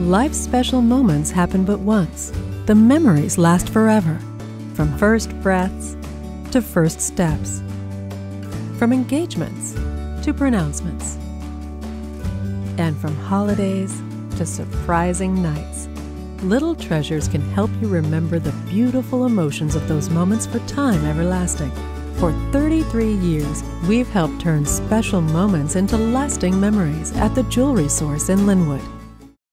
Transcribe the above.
Life's special moments happen but once. The memories last forever. From first breaths to first steps. From engagements to pronouncements. And from holidays to surprising nights. Little treasures can help you remember the beautiful emotions of those moments for time everlasting. For 33 years, we've helped turn special moments into lasting memories at the Jewelry Source in Linwood.